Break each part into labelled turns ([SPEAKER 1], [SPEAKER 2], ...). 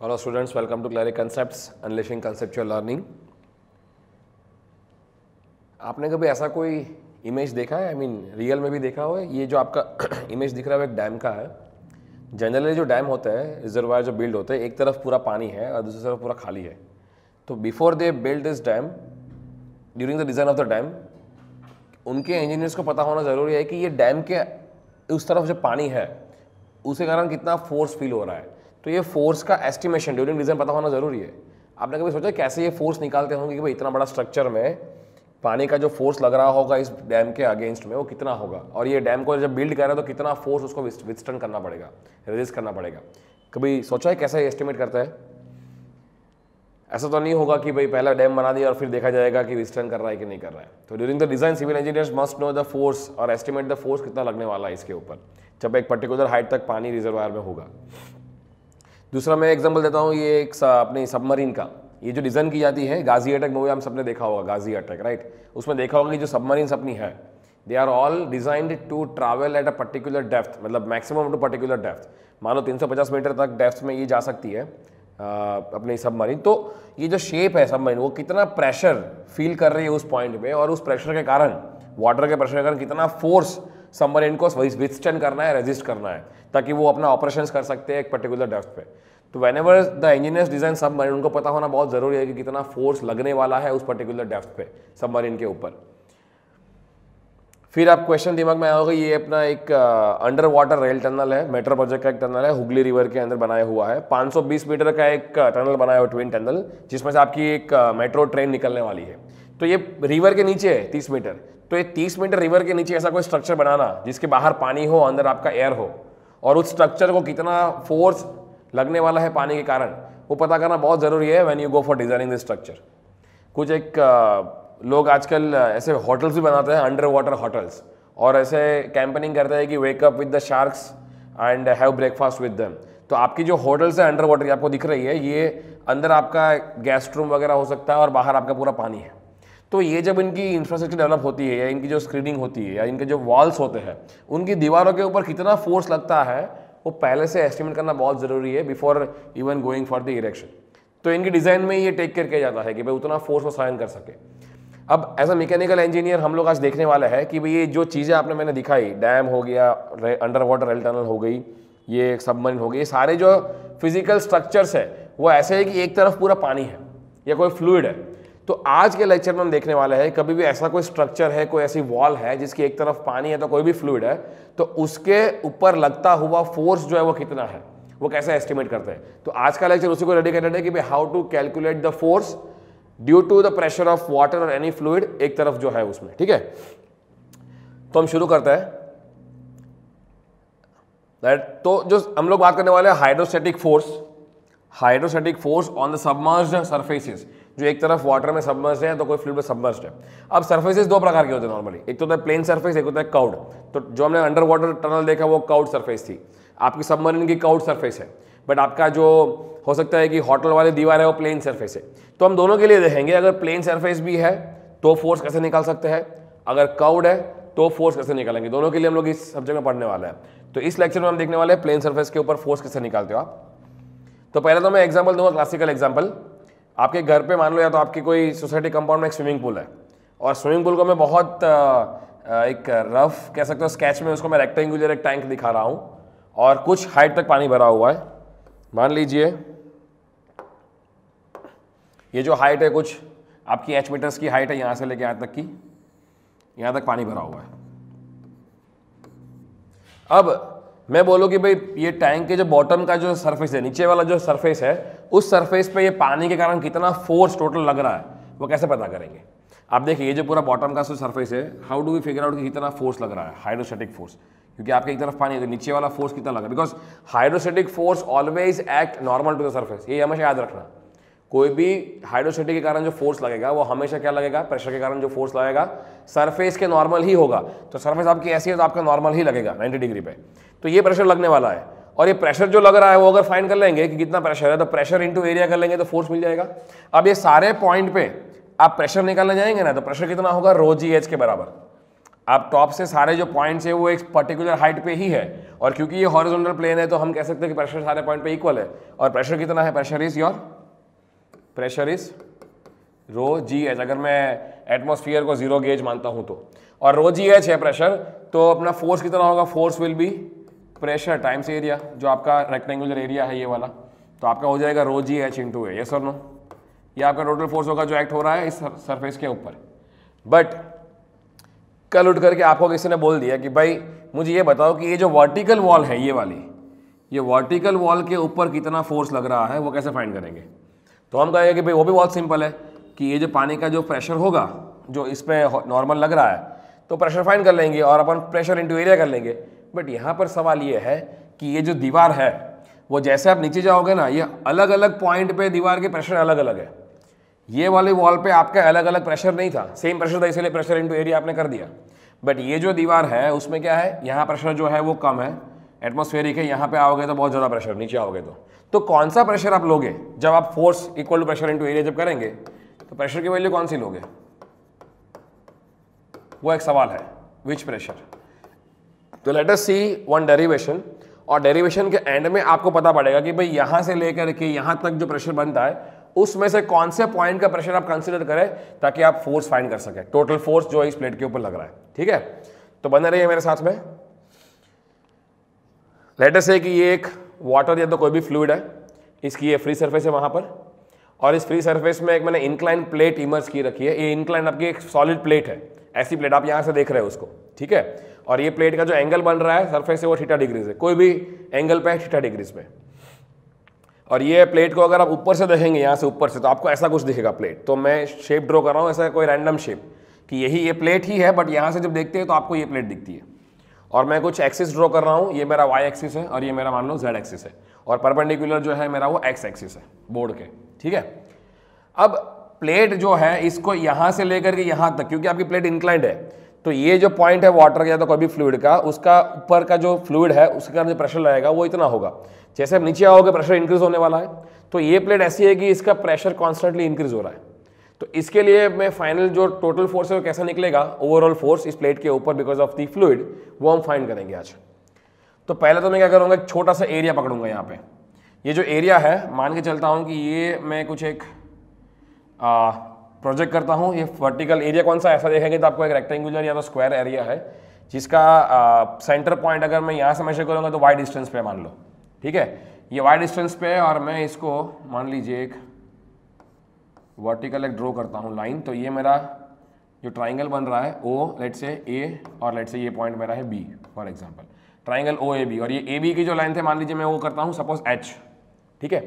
[SPEAKER 1] Hello students, welcome to Cleric Concepts, Unleashing Conceptual Learning. आपने कभी ऐसा कोई इमेज देखा है? आई मीन रियल में भी देखा हो? ये जो आपका इमेज दिख रहा है एक डैम का है। जनरली जो डैम होता है रिजर्वायर जो बिल्ड होते हैं एक तरफ़ पूरा पानी है और दूसरी तरफ़ पूरा खाली है। तो before they build this dam during the design of the dam उनके इंजीनियर्स को पता होना ज़रूरी है कि ये डैम के उस तरफ़ जो पानी है उसके कारण कितना फोर्स फील हो रहा है। तो ये फोर्स का एस्टिमेशन ड्यूरिंग डिज़ाइन पता होना ज़रूरी है। आपने कभी सोचा कैसे ये फोर्स निकालते होंगे कि भाई इतना बड़ा स्ट्रक्चर में पानी का जो फोर्स लग रहा होगा इस डैम के अगेंस्ट में, वो कितना होगा? और ये डैम को जब बिल्ड कर रहा है तो कितना फोर्स उसको विस्टर्न करना पड़ेगा रेजिस्ट करना पड़ेगा। कभी सोचा है कैसे एस्टिमेट करता है? ऐसा तो नहीं होगा कि भाई पहला डैम बना दिया और फिर देखा जाएगा कि विस्टर्न कर रहा है कि नहीं कर रहा है। तो during the design civil engineers must know the force और एस्टिमेट द फोर्स कितना लगने वाला है इसके ऊपर, जब एक पर्टिकुलर हाइट तक पानी रिजर्वायर में होगा। दूसरा मैं एग्ज़ाम्पल देता हूँ ये एक अपनी सबमरीन का। ये जो डिज़ाइन की जाती है गाजी अटैक मूवी हम सबने देखा होगा गाजी अटैक राइट उसमें देखा होगा कि जो सबमरीन अपनी है they are all designed to travel at a particular depth मतलब मैक्सिमम टू पर्टिकुलर डेप्थ मान लो 350 मीटर तक डेप्थ में ये जा सकती है आ, अपनी सबमरीन तो ये जो शेप है सबमरीन वो कितना प्रेशर फील कर रही है उस पॉइंट पे और उस प्रेशर के कारण वाटर के प्रेशर के कारण कितना फोर्स सबमरीन को विथस्टैंड करना है रेजिस्ट करना है, ताकि वो अपना ऑपरेशन कर सकते हैं एक पर्टिकुलर डेप्थ पे। तो whenever the engineers design submarine उनको पता होना बहुत ज़रूरी है कि कितना फोर्स लगने वाला है उस पर्टिकुलर डेप्थ पे सबमरीन के ऊपर। फिर आप क्वेश्चन दिमाग में आओगे, ये अपना एक अंडर वाटर रेल टनल है मेट्रो प्रोजेक्ट का एक टनल है हुगली रिवर के अंदर बनाया हुआ है। 520 मीटर का एक टनल बनाया हुआ ट्विन टनल जिसमें से आपकी एक मेट्रो ट्रेन निकलने वाली है। तो ये रिवर के नीचे है, तीस मीटर। तो ये तीस मीटर रिवर के नीचे ऐसा कोई स्ट्रक्चर बनाना, जिसके बाहर पानी हो, अंदर आपका एयर हो, और उस स्ट्रक्चर को कितना फोर्स लगने वाला है पानी के कारण, वो पता करना बहुत ज़रूरी है when you go for designing this structure कुछ एक लोग आजकल ऐसे होटल्स भी बनाते हैं अंडर वाटर होटल्स और ऐसे कैंपेनिंग करते हैं कि wake up with the sharks and have breakfast with them तो आपकी जो होटल्स है अंडर वाटर आपको दिख रही है, ये अंदर आपका गेस्ट रूम वगैरह हो सकता है और बाहर आपका पूरा पानी है। तो ये जब इनकी इंफ्रास्ट्रक्चर डेवलप होती है या इनकी जो स्क्रीनिंग होती है या इनके जो वॉल्स होते हैं, उनकी दीवारों के ऊपर कितना फोर्स लगता है, वो पहले से एस्टिमेट करना बहुत ज़रूरी है before even going for the erection तो इनकी डिज़ाइन में ये टेक केयर किया जाता है कि भाई उतना फोर्स वो साइन कर सके। अब एज अ मैकेनिकल इंजीनियर हम लोग आज देखने वाले हैं कि भाई ये जो चीज़ें आपने मैंने दिखाई डैम हो गया अंडर वाटर रेल टनल हो गई, ये सबमरीन हो गई, ये सारे जो फ़िज़िकल स्ट्रक्चर्स है, वो ऐसे है कि एक तरफ़ पूरा पानी है या कोई फ्लूड है। तो आज के लेक्चर में हम देखने वाले हैं, कभी भी ऐसा कोई स्ट्रक्चर है, कोई ऐसी वॉल है, जिसकी एक तरफ़ पानी है तो कोई भी फ्लूड है तो उसके ऊपर लगता हुआ फोर्स जो है वो कितना है? वो कैसे एस्टिमेट करते हैं? तो आज का लेक्चर उसी को डेडिकेटेड है कि भाई how to calculate the force due to the pressure of water और एनी फ्लूड एक तरफ़ जो है उसमें, ठीक है? तो हम शुरू करते हैं। दैट तो जो हम लोग बात करने वाले हैं hydrostatic force hydrostatic force on the submerged surfaces जो एक तरफ़ वाटर में सबमर्ज है तो कोई फ्लूड में सबमर्ज है। अब सर्फेसेस दो प्रकार के होते हैं नॉर्मली एक तो होता है प्लेन सर्फेस एक होता है काउड तो जो हमने अंडर वाटर टनल देखा, वो काउड सर्फेस थी। आपकी सबमरीन की काउड सर्फेस है। बट आपका जो हो सकता है कि होटल वाली दीवार है, वो प्लेन सर्फेस है। तो हम दोनों के लिए देखेंगे, अगर प्लेन सर्फेस भी है तो फोर्स कैसे निकाल सकते हैं? अगर काउड है तो फोर्स कैसे निकालेंगे? दोनों के लिए हम लोग इस सब्जेक्ट में पढ़ने वाले हैं। तो इस लेक्चर में हम देखने वाले हैं प्लेन सर्फेस के ऊपर फोर्स कैसे निकालते हो आप? तो पहले तो मैं एग्ज़ाम्पल दूँगा क्लासिकल एग्ज़ाम्पल आपके घर पे मान लो या तो आपकी कोई सोसाइटी कंपाउंड में एक स्विमिंग पूल है। और स्विमिंग पूल को मैं बहुत एक रफ कह सकते हो, स्केच में उसको मैं रेक्टेंगुलर एक टैंक दिखा रहा हूँ। और कुछ हाइट तक पानी भरा हुआ है। मान लीजिए, ये जो हाइट है कुछ, आपकी एच मीटर्स की हाइट है यहाँ से लेके यहाँ तक की, यहाँ तक पानी भरा हुआ है। अब मैं बोलूँ कि भाई, ये टैंक के जो बॉटम का जो सरफेस है, नीचे वाला जो सरफेस है उस सरफेस पे ये पानी के कारण कितना फोर्स टोटल लग रहा है, वो कैसे पता करेंगे? आप देखिए, ये जो पूरा बॉटम का सरफेस है how do we figure out कि कितना फोर्स लग रहा है? हाइड्रोस्टेटिक फोर्स क्योंकि आपके एक तरफ़ पानी है तो नीचे वाला फोर्स कितना लग रहा है? Because hydrostatic force always act normal to the surface ये हमेशा याद रखना। कोई भी हाइड्रोस्टेटिक के कारण जो फोर्स लगेगा, वो हमेशा क्या लगेगा? प्रेशर के कारण जो फोर्स लगेगा सरफेस के नॉर्मल ही होगा। तो सरफेस आपकी ऐसी है तो आपका नॉर्मल ही लगेगा 90 डिग्री पे। तो ये प्रेशर लगने वाला है। और ये प्रेशर जो लग रहा है वो अगर फाइंड कर लेंगे कि कितना प्रेशर है तो प्रेशर इंटू एरिया कर लेंगे तो फोर्स मिल जाएगा। अब ये सारे पॉइंट पे आप प्रेशर निकालने जाएँगे ना तो प्रेशर कितना होगा? रो जी एच के बराबर। आप टॉप से सारे जो पॉइंट्स है, वो एक पर्टिकुलर हाइट पे ही है। और क्योंकि ये हॉरिजॉन्टल प्लेन है तो हम कह सकते हैं कि प्रेशर सारे पॉइंट पे इक्वल है। और प्रेशर कितना है? Pressure is your pressure is rho G H अगर मैं एटमोसफियर को ज़ीरो गेज मानता हूँ तो। और रो जी एच है प्रेशर तो अपना फोर्स कितना होगा? Force will be pressure times area जो आपका रेक्टेंगुलर एरिया है ये वाला तो आपका हो जाएगा rho G H into A yes और नो ये आपका टोटल फोर्स होगा जो एक्ट हो रहा है इस सरफेस के ऊपर। बट कल उठ करके आपको किसी ने बोल दिया कि भाई, मुझे ये बताओ कि ये जो वर्टिकल वॉल है, ये वाली, ये वर्टिकल वॉल के ऊपर कितना फोर्स लग रहा है, वो कैसे फाइंड करेंगे? तो हम कहेंगे कि भाई, वो भी बहुत सिंपल है कि ये जो पानी का जो प्रेशर होगा, जो इस पर नॉर्मल लग रहा है तो प्रेशर फाइंड कर लेंगे और अपन प्रेशर इंटू एरिया कर लेंगे। बट यहाँ पर सवाल ये है कि ये जो दीवार है, वो जैसे आप नीचे जाओगे ना, ये अलग अलग पॉइंट पे दीवार के प्रेशर अलग अलग है। ये वाले वॉल पे आपका अलग अलग प्रेशर नहीं था। सेम प्रेशर था, इसलिए प्रेशर इंटू एरिया आपने कर दिया। बट ये जो दीवार है, उसमें क्या है? यहाँ प्रेशर जो है, वो कम है। एटमोस्फेरिक है, यहाँ पे आओगे तो बहुत ज़्यादा प्रेशर नीचे आओगे तो। तो कौन सा प्रेशर आप लोगे? जब आप force equal to pressure into area जब करेंगे तो प्रेशर की वैल्यू कौन सी लोगे? वो एक सवाल है विच प्रेशर तो let us see one derivation और डेरिवेशन के एंड में आपको पता पड़ेगा कि भाई यहाँ से लेकर के यहाँ तक जो प्रेशर बनता है, उसमें से कौन से पॉइंट का प्रेशर आप कंसिडर करें ताकि आप फोर्स फाइंड कर सके। टोटल फोर्स जो इस प्लेट के ऊपर लग रहा है। ठीक है? तो बने रहिए मेरे साथ में। लेटर से कि ये एक वाटर या तो कोई भी फ्लूड है। इसकी ये फ्री सरफेस है वहाँ पर। और इस फ्री सरफेस में एक मैंने इंक्लाइन प्लेट इमर्स की रखी है। ये इंक्लाइन आपकी एक सॉलिड प्लेट है। ऐसी प्लेट आप यहाँ से देख रहे हो उसको। ठीक है? और ये प्लेट का जो एंगल बन रहा है सरफेस से वो थीटा डिग्रीज है। कोई भी एंगल पे है थीटा डिग्रीज पे। और ये प्लेट को अगर आप ऊपर से देखेंगे, यहाँ से ऊपर से तो आपको ऐसा कुछ दिखेगा प्लेट तो मैं शेप ड्रॉ कर रहा हूँ, ऐसा कोई रैंडम शेप कि यही ये प्लेट ही है बट यहाँ से जब देखते हैं तो आपको ये प्लेट दिखती है। और मैं कुछ एक्सिस ड्रॉ कर रहा हूँ, ये मेरा वाई एक्सिस है और ये मेरा मान लो जेड एक्सिस है। और परपेंडिकुलर जो है मेरा वो एक्स एक्सिस है बोर्ड के। ठीक है? अब प्लेट जो है, इसको यहाँ से लेकर के यहाँ तक, क्योंकि आपकी प्लेट इंक्लाइंड है तो ये जो पॉइंट है वाटर का या तो कोई भी फ्लूड का, उसका ऊपर का जो फ्लूड है, उसका जो प्रेशर लगेगा, वो इतना होगा। जैसे आप नीचे आओगे प्रेशर इंक्रीज होने वाला है तो ये प्लेट ऐसी है कि इसका प्रेशर कॉन्स्टेंटली इंक्रीज हो रहा है। तो इसके लिए मैं फाइनल जो टोटल फोर्स है वो कैसा निकलेगा ओवरऑल फोर्स इस प्लेट के ऊपर बिकॉज़ ऑफ़ दी फ्लूड वो हम फाइंड करेंगे आज। तो पहले तो मैं क्या करूँगा, एक छोटा सा एरिया पकड़ूँगा यहाँ पे। ये जो एरिया है, मान के चलता हूँ कि ये मैं कुछ एक प्रोजेक्ट करता हूँ। ये वर्टिकल एरिया कौन सा ऐसा देखेंगे तो आपको एक रेक्टेंगुलर या तो स्क्वायर एरिया है, जिसका सेंटर पॉइंट अगर मैं यहाँ से मेजर करूँगा तो वाई डिस्टेंस पे मान लो। ठीक है? ये वाई डिस्टेंस पे है और मैं इसको, मान लीजिए एक वर्टिकल एक ड्रॉ करता हूँ लाइन तो ये मेरा जो ट्राइंगल बन रहा है ओ लेट से ए और लेट से ये पॉइंट मेरा है B for example triangle O A B और ये ए बी की जो लाइन थे मान लीजिए मैं वो करता हूँ सपोज़ एच ठीक है?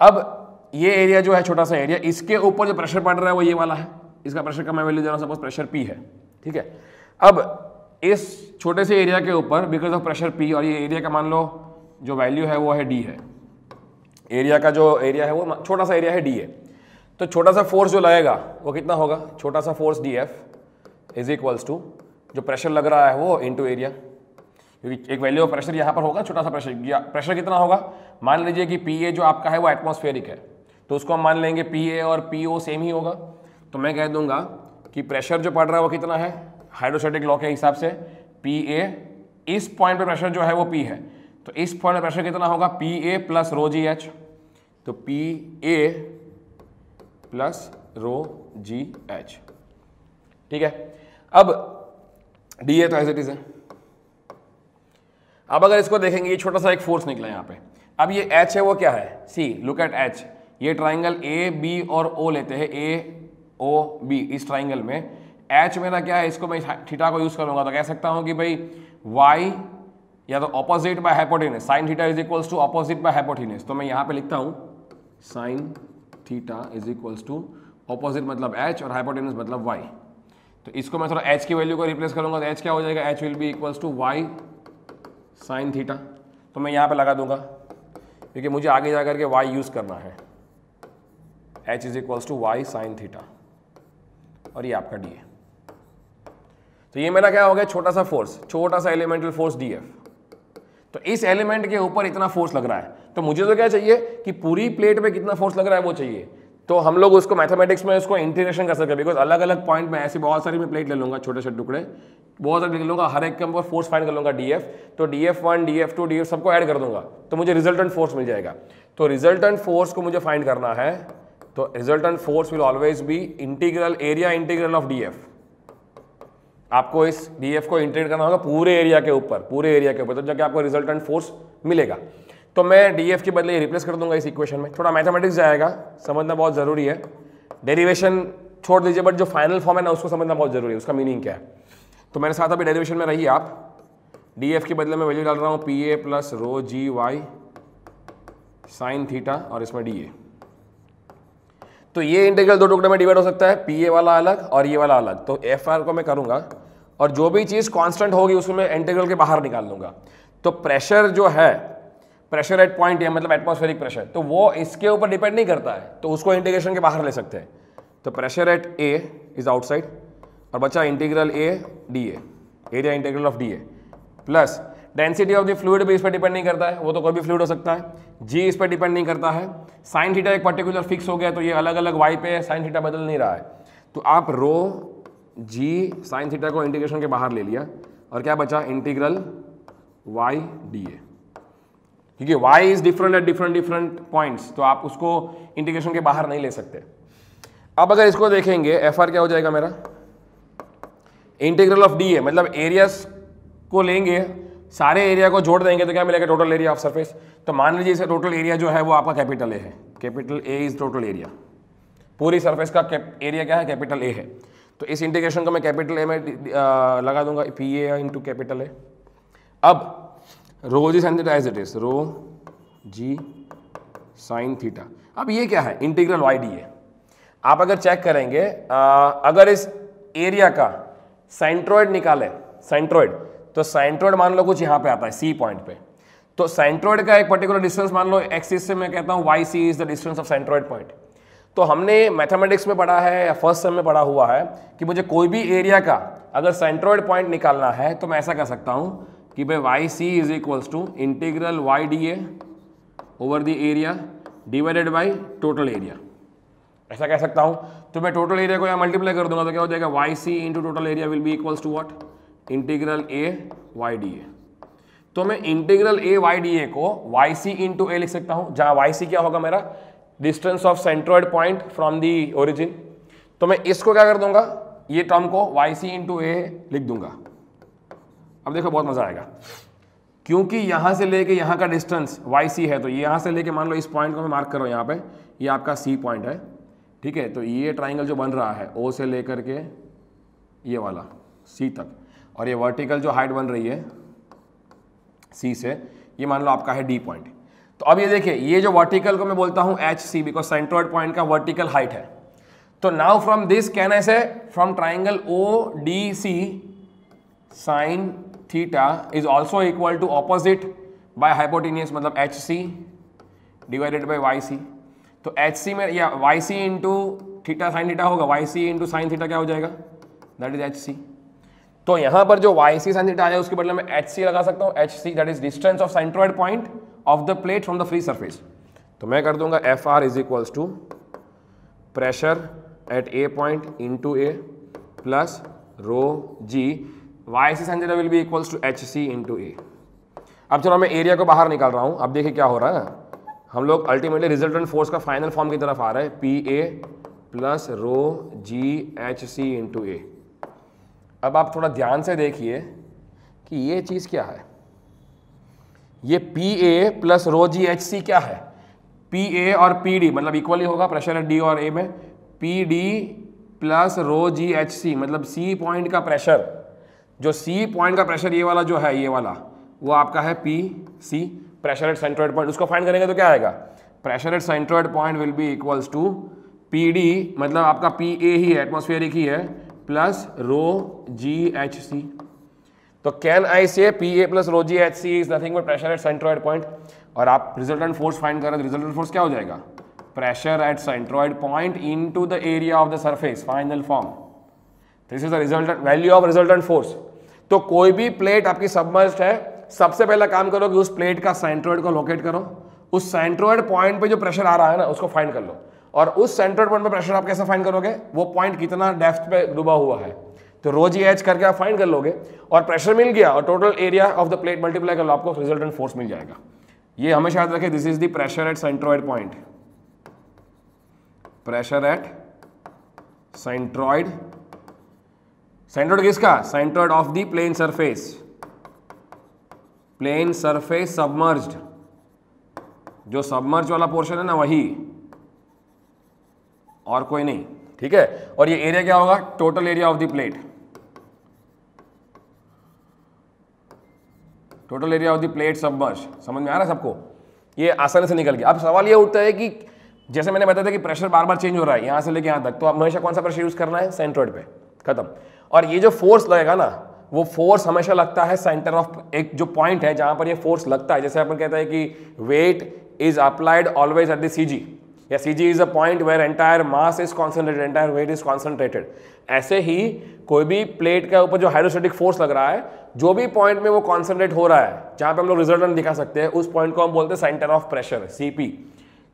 [SPEAKER 1] अब ये एरिया जो है, छोटा सा एरिया इसके ऊपर जो प्रेशर पड़ रहा है वो ये वाला है। इसका प्रेशर का मैं वैल्यू हूँ सपोज़ प्रेशर पी है, ठीक है? अब इस छोटे से एरिया के ऊपर बिकॉज़ ऑफ़ प्रेशर पी और ये एरिया का मान लो, जो वैल्यू है वो है डी है। एरिया का जो एरिया है वो छोटा सा एरिया है डी है। तो छोटा सा फोर्स जो लगेगा वो कितना होगा? छोटा सा force D F is equals to जो प्रेशर लग रहा है वो इंटू एरिया क्योंकि एक वैल्यू ऑफ़ प्रेशर यहाँ पर होगा, छोटा सा प्रेशर प्रेशर कितना होगा? मान लीजिए कि पी ए जो आपका है वो एटमोस्फेरिक है। तो उसको हम मान लेंगे पी ए और पी ओ सेम ही होगा। तो मैं कह दूँगा कि प्रेशर जो पड़ रहा है वो कितना है? हाइड्रोस्टेटिक लॉ के हिसाब से पी ए इस पॉइंट पे प्रेशर जो है वो पी है। तो इस पॉइंट पे प्रेशर कितना होगा? P A plus rho G H तो P A plus rho G H ठीक है? अब डी ए तो एज इट इज़ है। अब अगर इसको देखेंगे, ये छोटा सा एक फोर्स निकला यहाँ पे। अब ये एच है वो क्या है? सी लुक एट एच ये ट्राइंगल ए बी और ओ लेते हैं। ए ओ बी इस ट्राइंगल में। एच मेरा क्या है, इसको मैं थीटा को यूज़ करूँगा। तो कह सकता हूँ कि भाई वाई या तो opposite by hypotenuse sine theta is equals to opposite by hypotenuse तो मैं यहाँ पे लिखता हूँ sine theta is equals to opposite मतलब एच और हाइपोटेनस मतलब वाई तो इसको मैं थोड़ा एच की वैल्यू को रिप्लेस करूँगा तो एच क्या हो जाएगा? H will be equals to Y sine theta तो मैं यहाँ पर लगा दूँगा, क्योंकि मुझे आगे जाकर के वाई यूज़ करना है। H is equals to Y sine theta और ये आपका डी तो ये मेरा क्या हो गया? छोटा सा फोर्स छोटा सा एलिमेंटल फोर्स डी एफ़ तो इस एलिमेंट के ऊपर इतना फोर्स लग रहा है। तो मुझे तो क्या चाहिए कि पूरी प्लेट पे कितना फोर्स लग रहा है वो चाहिए। तो हम लोग उसको मैथमेटिक्स में उसको इंटीग्रेशन कर सकते हैं। बिकॉज़ अलग अलग पॉइंट में ऐसी बहुत सारी मैं प्लेट ले लूँगा, छोटे छोटे टुकड़े। बहुत सारे ले लूँगा, हर एक के ऊपर फोर्स फाइंड कर लूँगा डीएफ तो D F one D F two D F सबको ऐड कर दूँगा। तो मुझे रिजल्टेंट फोर्स मिल जाएगा। तो रिजल्टेंट फोर्स को मुझे फाइंड करना है। तो resultant force will always be integral area integral of DF आपको इस डीएफ को इंटीग्रेट करना होगा पूरे एरिया के ऊपर, पूरे एरिया के ऊपर तो जाके आपको रिजल्टेंट फोर्स मिलेगा। तो मैं डीएफ के बदले रिप्लेस कर दूँगा इस इक्वेशन में। थोड़ा मैथमेटिक्स जाएगा, समझना बहुत ज़रूरी है। डेरिवेशन छोड़ दीजिए बट जो फाइनल फॉर्म है ना, उसको समझना बहुत ज़रूरी है, उसका मीनिंग क्या है? तो मेरे साथ अभी डेरिवेशन में रहिए आप। डी के बदले में वैल्यू डाल रहा हूँ P A plus rho G Y sine theta और इसमें डी ए तो ये इंटीग्रल दो टुकड़े में डिवाइड हो सकता है पी ए वाला अलग और ये वाला अलग। तो एफ़ आर को मैं करूँगा और जो भी चीज़ कांस्टेंट होगी, उसको मैं इंटीग्रल के बाहर निकाल लूँगा। तो प्रेशर जो है प्रेशर एट पॉइंट है मतलब एटमॉस्फेरिक प्रेशर तो वो इसके ऊपर डिपेंड नहीं करता है तो उसको इंटीग्रेशन के बाहर ले सकते हैं। तो pressure at A is outside और बचा integral A D area integral of D A plus density of the fluid भी इस पर डिपेंड नहीं करता है, वो तो कोई भी फ्लूड हो सकता है। जी इस पर डिपेंड नहीं करता है। साइन थीटा एक पर्टिकुलर फिक्स हो गया तो ये अलग अलग वाई पे साइन थीटा बदल नहीं रहा है। तो आप रो जी साइन थीटा को इंटीग्रेशन के बाहर ले लिया और क्या बचा? इंटीग्रल वाई डी ए क्योंकि y is different at different different points तो आप उसको इंटीग्रेशन के बाहर नहीं ले सकते। अब अगर इसको देखेंगे एफ़ आर क्या हो जाएगा मेरा? इंटीग्रल ऑफ़ डी ए मतलब एरियाज़ को लेंगे सारे एरिया को जोड़ देंगे तो क्या मिलेगा टोटल एरिया ऑफ़ सरफेस तो मान लीजिए इसे टोटल एरिया जो है वो आपका कैपिटल ए है। Capital A is total area पूरी सरफेस का एरिया क्या है? कैपिटल ए है। तो इस इंटीग्रेशन को मैं कैपिटल ए में लगा दूँगा P A into capital A अब rho G sine as it is rho G sine theta अब ये क्या है? इंटीग्रल वाई डी है आप अगर चेक करेंगे आ, अगर इस एरिया का सेंट्रोइड निकाले सेंट्रोइड तो सेंट्रोइड मान लो कुछ यहाँ पे आता है सी पॉइंट पे। तो सेंट्रोइड का एक पर्टिकुलर डिस्टेंस मान लो एक्सिस से मैं कहता हूँ Y C is the distance of centroid point तो हमने मैथमेटिक्स में पढ़ा है, या फ़र्स्ट सेम में पढ़ा हुआ है, कि मुझे कोई भी एरिया का अगर सेंट्रोइड पॉइंट निकालना है तो मैं ऐसा कर सकता हूँ कि भाई Y C is equals to integral Y D A over the area divided by total area ऐसा कह सकता हूँ। तो मैं टोटल एरिया को यहाँ मल्टीप्लाई कर दूँगा तो क्या हो जाएगा? Y C into total area will be equals to what integral A Y D A. तो मैं integral A Y D A को वाई सी इंटू ए लिख सकता हूँ, जहाँ वाई सी क्या होगा मेरा? Distance of centroid point from the origin तो मैं इसको क्या कर दूँगा? ये टर्म को वाई सी इंटू ए लिख दूँगा। अब देखो, बहुत मज़ा आएगा। क्योंकि यहाँ से लेके यहाँ का डिस्टेंस वाई सी है तो यहाँ से लेके मान लो इस पॉइंट को मैं मार्क करो यहाँ पे, ये आपका सी पॉइंट है। ठीक है? तो ये ट्राइंगल जो बन रहा है ओ से लेकर के ये वाला सी तक। और ये वर्टिकल जो हाइट बन रही है सी से, ये मान लो आपका है डी पॉइंट तो अब ये देखिए, ये जो वर्टिकल को मैं बोलता हूँ H C because centroid point का वर्टिकल हाइट है. तो now from this can I say from triangle O D C sine theta is also equal to opposite by hypotenuse मतलब H C divided by Y C तो H C में, या Y C into theta sine theta होगा Y C into sine theta क्या हो जाएगा? That is H C तो यहाँ पर जो वाई सी साइन थीटा आया उसके बदले में एच सी लगा सकता हूँ। H C that is distance of centroid point of the plate from the free surface तो मैं कर दूँगा F R is equals to pressure at a point into A plus rho G Y C sine will be equals to H C into A अब चलो मैं area को बाहर निकाल रहा हूँ। अब देखिए क्या हो रहा है। हम लोग अल्टीमेटली रिजल्टेंट फोर्स का फाइनल फॉर्म की तरफ़ आ रहा है। P A plus rho G H C into A अब आप थोड़ा ध्यान से देखिए कि ये चीज़ क्या है। ये P A plus rho G H C क्या है? पी ए और पी डी मतलब इक्वली होगा प्रेशर डी और ए में। P D plus rho G H C मतलब सी पॉइंट का प्रेशर जो सी पॉइंट का प्रेशर ये वाला जो है, ये वाला, वो आपका है P C pressure at centroid point उसको फाइंड करेंगे तो क्या आएगा? Pressure at centroid point will be equals to P D मतलब आपका पी ए ही है एटमोस्फेरिक ही है। Plus rho G H C. तो can I say P A plus rho G H C is nothing but pressure at centroid point और आप resultant force find करें तो रिजल्टेंट फोर्स क्या हो जाएगा? Pressure at centroid point into the area of the surface final form this is the resultant value of resultant force तो कोई भी प्लेट आपकी सबमर्स्ड है, सबसे पहला काम करो कि उस प्लेट का सेंट्रोइड को लोकेट करो। उस सेंट्रोइड पॉइंट पे जो प्रेशर आ रहा है ना, उसको फाइंड कर लो। और उस सेंट्रल पॉइंट पे प्रेशर आप कैसे फाइंड करोगे? वो पॉइंट कितना डेप्थ पे डूबा हुआ है। तो रोज ही एच करके आप फाइंड कर लोगे और प्रेशर मिल गया और total area of the plate multiply कर लो, आपको रिजल्टेंट फोर्स मिल जाएगा। ये हमेशा याद रखें this is the pressure at centroid point pressure at centroid centroid किसका? Centroid of the plane surface plane surface submerged जो सबमर्ज वाला पोर्शन है ना, वही। और कोई नहीं, ठीक है? और ये एरिया क्या होगा? Total area of the plate total area of the plate सब सबमर्ज समझ में आ रहा है सबको? ये आसानी से निकल गया। अब सवाल ये उठता है कि जैसे मैंने बताया था कि प्रेशर बार बार चेंज हो रहा है, यहाँ से लेके यहाँ तक तो आप हमेशा कौन सा प्रेशर यूज़ करना है? सेंट्रोइड पे। खत्म। और ये जो फोर्स लगेगा ना, वो फोर्स हमेशा लगता है सेंटर ऑफ़ एक जो पॉइंट है जहाँ पर ये फोर्स लगता है। जैसे अपन कहते हैं कि weight is applied always at the CG या C G is a point where entire mass is concentrated entire weight is concentrated ऐसे ही कोई भी प्लेट के ऊपर जो हाइड्रोस्टेटिक फोर्स लग रहा है, जो भी पॉइंट में वो कॉन्सेंट्रेट हो रहा है, जहाँ पे हम लोग रिज़ल्ट दिखा सकते हैं उस पॉइंट को हम बोलते हैं सेंटर ऑफ़ प्रेशर सीपी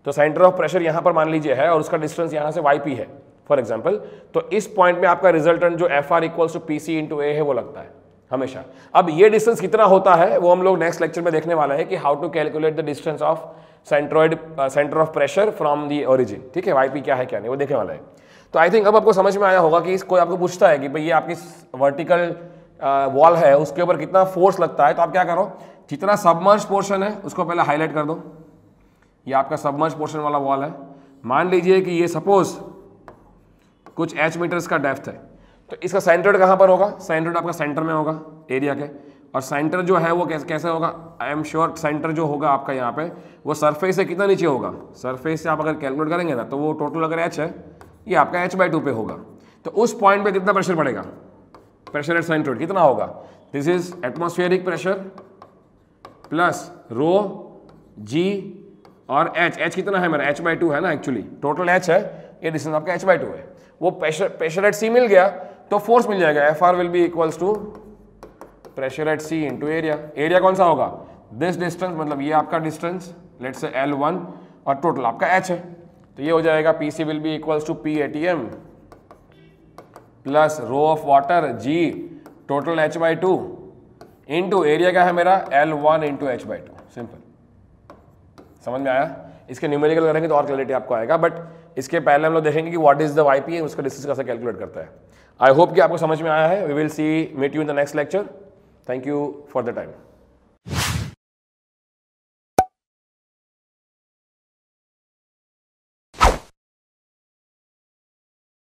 [SPEAKER 1] तो सेंटर ऑफ़ प्रेशर यहाँ पर मान लीजिए है और उसका डिस्टेंस यहाँ से वाई है फॉर एग्ज़ाम्पल तो इस पॉइंट में आपका रिजल्टेंट जो F R equals to P C into A है, वो लगता है। हमेशा। अब ये डिस्टेंस कितना होता है वो हम लोग नेक्स्ट लेक्चर में देखने वाला है कि how to calculate the distance of centroid centre of pressure from the origin ठीक है वाईपी क्या है क्या नहीं वो देखने वाला है। तो आई थिंक अब आपको समझ में आया होगा कि कोई आपको पूछता है कि भाई ये आपकी वर्टिकल वॉल uh, है उसके ऊपर कितना फोर्स लगता है तो आप क्या करो जितना सबमर्ज पोर्शन है उसको पहले हाईलाइट कर दो। ये आपका सबमर्ज पोर्शन वाला वॉल है। मान लीजिए कि ये सपोज़ कुछ एच मीटर्स का डेप्थ है। तो इसका सेंटर कहाँ पर होगा? सेंटर आपका सेंटर में होगा एरिया के। और सेंटर जो है वो कैसे कैसे होगा? आई एम श्योर सेंटर जो होगा आपका यहाँ पे, वो सरफेस से कितना नीचे होगा? सरफेस से आप अगर कैलकुलेट करेंगे ना तो वो टोटल अगर एच है, ये आपका एच बाई टू पे होगा। तो उस पॉइंट पे कितना प्रेशर पड़ेगा? प्रेशर एट सेंटर कितना होगा? This is atmospheric pressure plus rho G और एच एच कितना है मेरा? एच बाई टू है ना एक्चुअली टोटल एच है, ये डिस्टेंस आपका एच बाई टू है। वो प्रेशर प्रेशर एट सी मिल गया तो फोर्स मिल जाएगा. F R will be equals to pressure at C into area area कौन सा होगा? दिस डिस्टेंस मतलब ये आपका distance let say L one और टोटल आपका एच है. तो ये हो जाएगा P C will be equals to P A T M plus rho of water G total H by two into area क्या है मेरा? L one into H by two simple समझ में आया? इसके न्यूमेरिकल करेंगे तो और क्लैरिटी आपको आएगा बट इसके पहले हम लोग देखेंगे कि what is the Y P उसका डिस्टेंस कैसे कैलकुलेट करता है. आई होप कि आपको समझ में आया है we will see meet you in the next lecture thank you for the time.